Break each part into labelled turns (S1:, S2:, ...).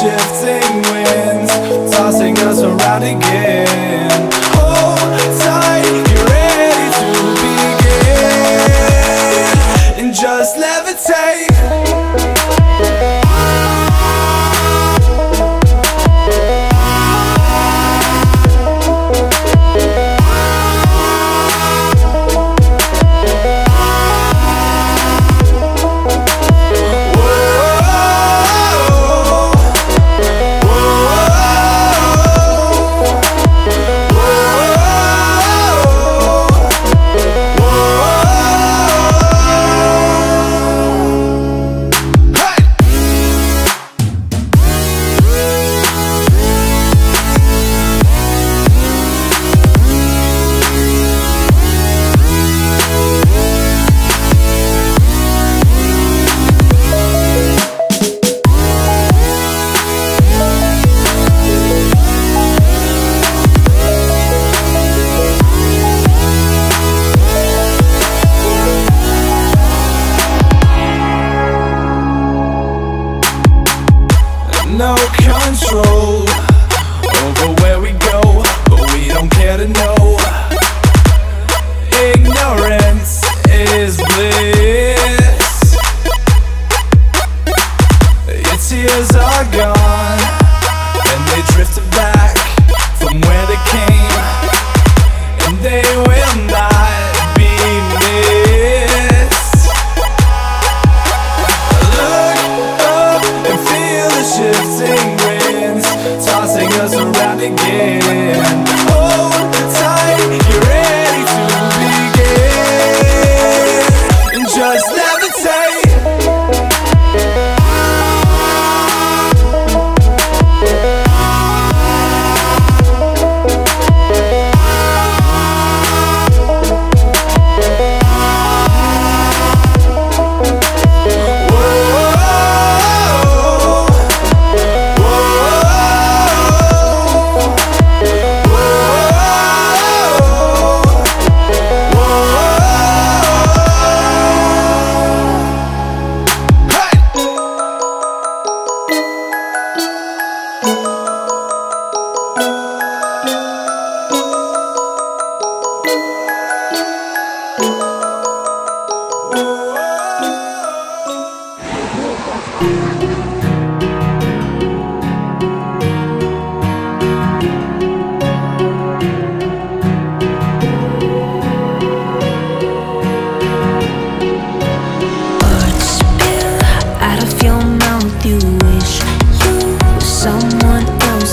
S1: shifting winds Tossing us around again. years are gone. And they drifted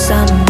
S2: sun.